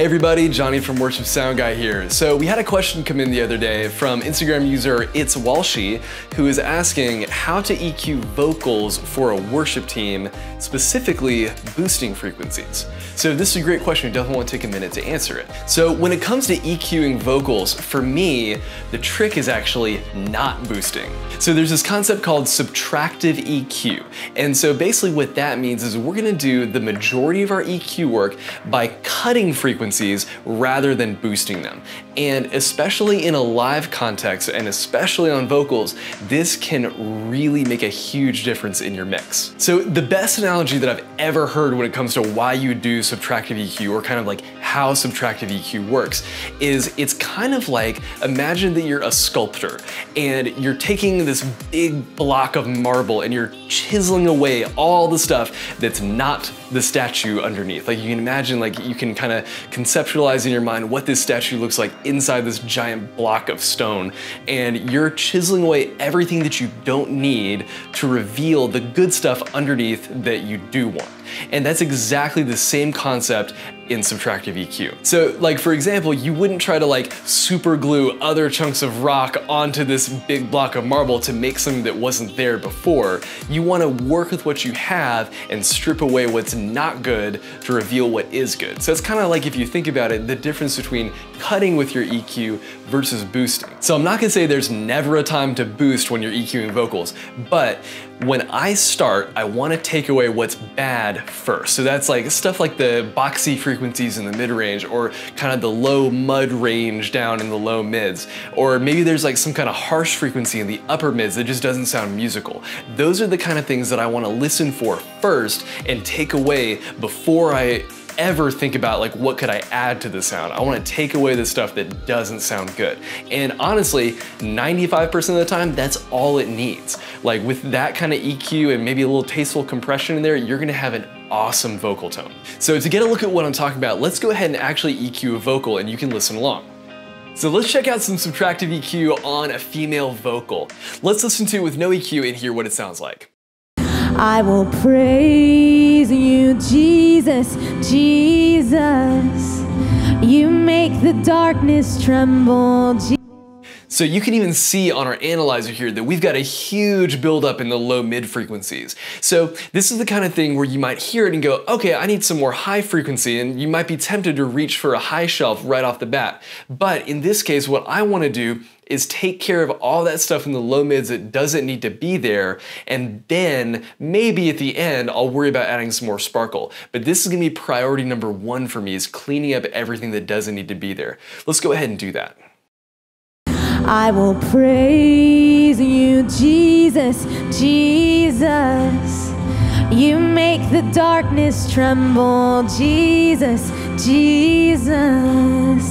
Hey everybody, Johnny from Worship Sound Guy here. So we had a question come in the other day from Instagram user It's Walshy, who is asking how to EQ vocals for a worship team, specifically boosting frequencies. So this is a great question, we definitely want to take a minute to answer it. So when it comes to EQing vocals, for me, the trick is actually not boosting. So there's this concept called subtractive EQ. And so basically what that means is we're gonna do the majority of our EQ work by cutting frequencies rather than boosting them. And especially in a live context and especially on vocals, this can really make a huge difference in your mix. So the best analogy that I've ever heard when it comes to why you do subtractive EQ or kind of like how subtractive EQ works is it's kind of like imagine that you're a sculptor and you're taking this big block of marble and you're chiseling away all the stuff that's not the statue underneath. Like you can imagine like you can kind of conceptualize in your mind what this statue looks like inside this giant block of stone and you're chiseling away everything that you don't need to reveal the good stuff underneath that you do want. And that's exactly the same concept in subtractive EQ. So like for example, you wouldn't try to like super glue other chunks of rock onto this big block of marble to make something that wasn't there before. You wanna work with what you have and strip away what's not good to reveal what is good. So it's kind of like if you think about it, the difference between cutting with your EQ versus boosting. So I'm not gonna say there's never a time to boost when you're EQing vocals, but when I start, I wanna take away what's bad first. So that's like stuff like the boxy frequencies in the mid range or kind of the low mud range down in the low mids. Or maybe there's like some kind of harsh frequency in the upper mids that just doesn't sound musical. Those are the kind of things that I wanna listen for first and take away before I ever think about like what could I add to the sound. I wanna take away the stuff that doesn't sound good. And honestly, 95% of the time, that's all it needs. Like with that kind of EQ and maybe a little tasteful compression in there, you're gonna have an awesome vocal tone. So to get a look at what I'm talking about, let's go ahead and actually EQ a vocal and you can listen along. So let's check out some subtractive EQ on a female vocal. Let's listen to it with no EQ and hear what it sounds like. I will praise you, Jesus, Jesus. You make the darkness tremble. So you can even see on our analyzer here that we've got a huge buildup in the low mid frequencies. So this is the kind of thing where you might hear it and go, okay, I need some more high frequency, and you might be tempted to reach for a high shelf right off the bat. But in this case, what I wanna do is take care of all that stuff in the low mids that doesn't need to be there, and then maybe at the end, I'll worry about adding some more sparkle. But this is gonna be priority number one for me is cleaning up everything that doesn't need to be there. Let's go ahead and do that. I will praise you, Jesus, Jesus. You make the darkness tremble, Jesus, Jesus.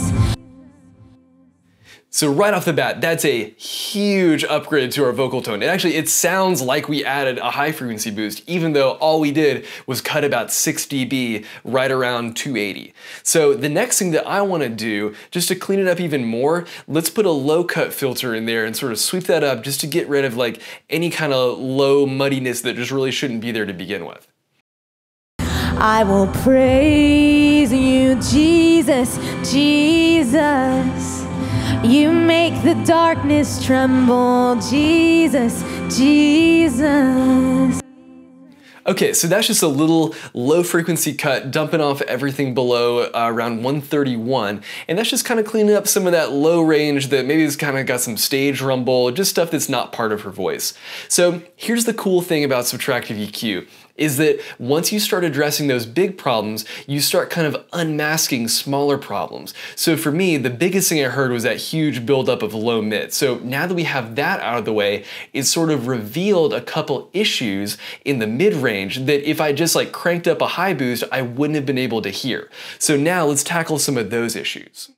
So right off the bat, that's a huge upgrade to our vocal tone. And actually, it sounds like we added a high frequency boost, even though all we did was cut about 6 dB right around 280. So the next thing that I wanna do, just to clean it up even more, let's put a low cut filter in there and sort of sweep that up just to get rid of like any kind of low muddiness that just really shouldn't be there to begin with. I will praise you, Jesus, Jesus. You make the darkness tremble, Jesus, Jesus. Okay, so that's just a little low frequency cut, dumping off everything below uh, around 131, and that's just kind of cleaning up some of that low range that maybe has kind of got some stage rumble, just stuff that's not part of her voice. So here's the cool thing about subtractive EQ is that once you start addressing those big problems, you start kind of unmasking smaller problems. So for me, the biggest thing I heard was that huge buildup of low mid. So now that we have that out of the way, it sort of revealed a couple issues in the mid range that if I just like cranked up a high boost, I wouldn't have been able to hear. So now let's tackle some of those issues.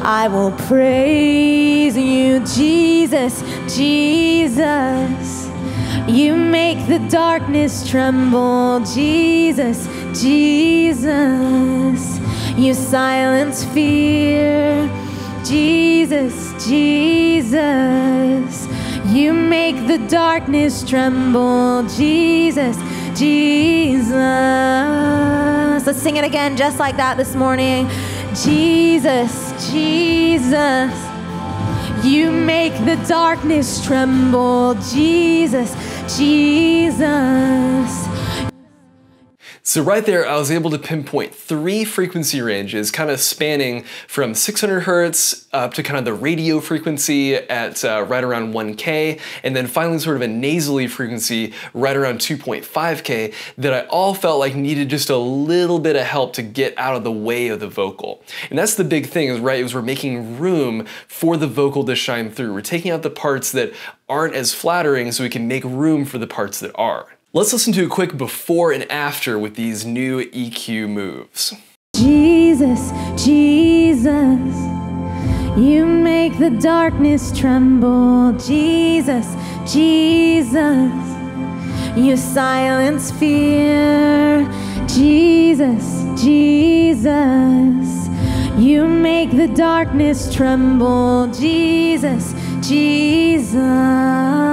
I will praise you, Jesus, Jesus. You make the darkness tremble, Jesus, Jesus. You silence fear, Jesus, Jesus. You make the darkness tremble, Jesus, Jesus. Let's sing it again just like that this morning. Jesus, Jesus. You make the darkness tremble, Jesus, Jesus. So right there, I was able to pinpoint three frequency ranges, kind of spanning from 600 hertz up to kind of the radio frequency at uh, right around 1K, and then finally sort of a nasally frequency right around 2.5K that I all felt like needed just a little bit of help to get out of the way of the vocal. And that's the big thing, is right, is we're making room for the vocal to shine through. We're taking out the parts that aren't as flattering so we can make room for the parts that are. Let's listen to a quick before and after with these new EQ moves. Jesus, Jesus, you make the darkness tremble. Jesus, Jesus, you silence fear. Jesus, Jesus, you make the darkness tremble. Jesus, Jesus.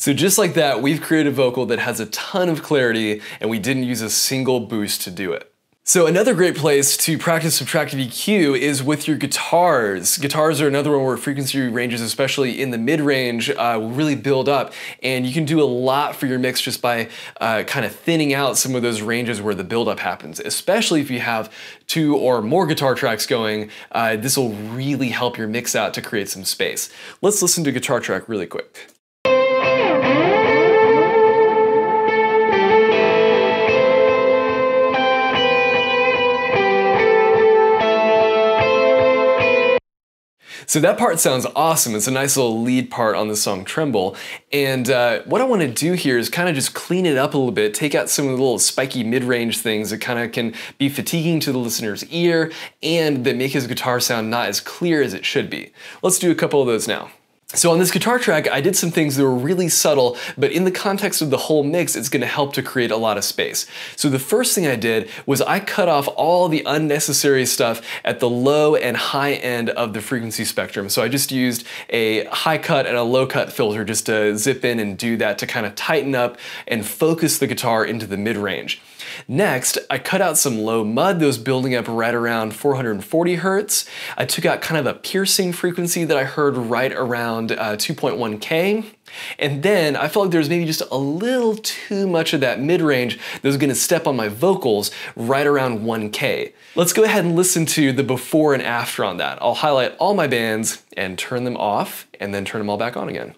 So just like that, we've created a vocal that has a ton of clarity and we didn't use a single boost to do it. So another great place to practice subtractive EQ is with your guitars. Guitars are another one where frequency ranges, especially in the mid-range, uh, will really build up. And you can do a lot for your mix just by uh, kind of thinning out some of those ranges where the buildup happens. Especially if you have two or more guitar tracks going, uh, this will really help your mix out to create some space. Let's listen to guitar track really quick. So that part sounds awesome. It's a nice little lead part on the song Tremble. And uh, what I want to do here is kind of just clean it up a little bit, take out some of the little spiky mid-range things that kind of can be fatiguing to the listener's ear and that make his guitar sound not as clear as it should be. Let's do a couple of those now. So on this guitar track, I did some things that were really subtle, but in the context of the whole mix, it's gonna help to create a lot of space. So the first thing I did was I cut off all the unnecessary stuff at the low and high end of the frequency spectrum. So I just used a high cut and a low cut filter just to zip in and do that to kind of tighten up and focus the guitar into the mid range. Next, I cut out some low mud that was building up right around 440 hertz. I took out kind of a piercing frequency that I heard right around uh, 2.1K. And then I felt like there was maybe just a little too much of that mid-range that was gonna step on my vocals right around 1K. Let's go ahead and listen to the before and after on that. I'll highlight all my bands and turn them off and then turn them all back on again.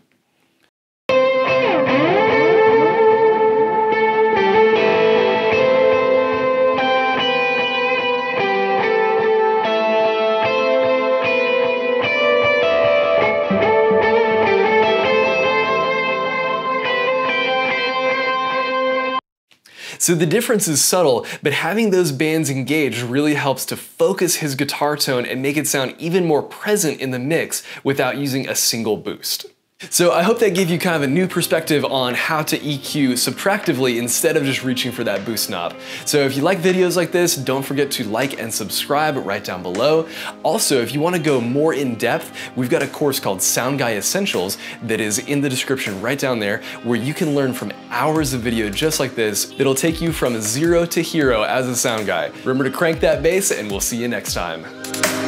So the difference is subtle, but having those bands engaged really helps to focus his guitar tone and make it sound even more present in the mix without using a single boost. So I hope that gave you kind of a new perspective on how to EQ subtractively instead of just reaching for that boost knob. So if you like videos like this, don't forget to like and subscribe right down below. Also, if you want to go more in depth, we've got a course called Sound Guy Essentials that is in the description right down there where you can learn from hours of video just like this that'll take you from zero to hero as a sound guy. Remember to crank that bass and we'll see you next time.